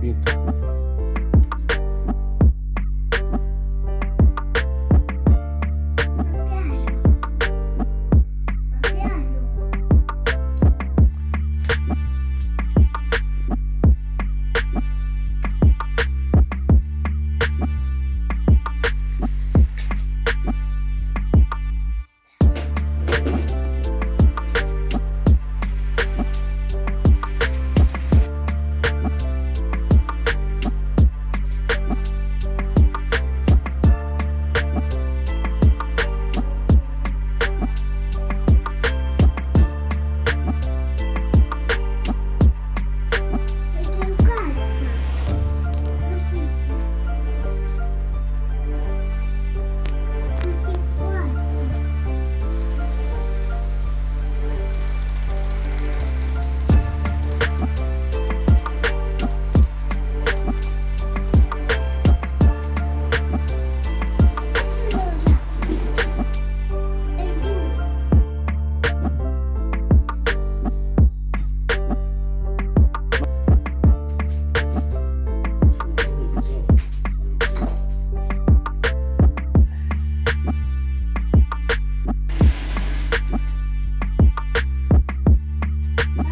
be Bye.